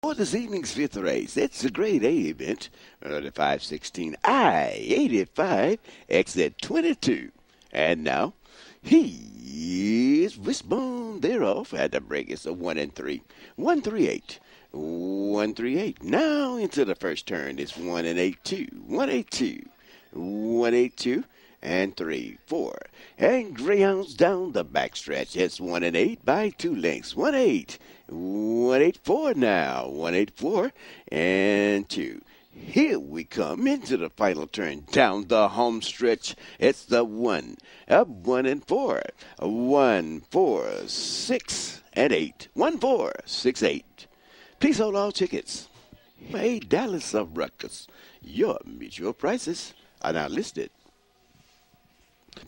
For this evening's fifth race, it's a grade A event. Early 516 I 85 exit 22. And now, he is Wishbone thereof at the break. It's a 1 and 3. 138. 138. Now into the first turn. It's 1 and 8 2. 182. 182 and 3 4. And Greyhounds down the backstretch. It's 1 and 8 by two lengths. 1 8. 184 now. 184 and 2. Here we come into the final turn down the home stretch. It's the one, up one and four, one, four, six, and eight, one, four, six, eight. Please hold all tickets. Hey, Dallas of Rutgers, your mutuel prices are now listed.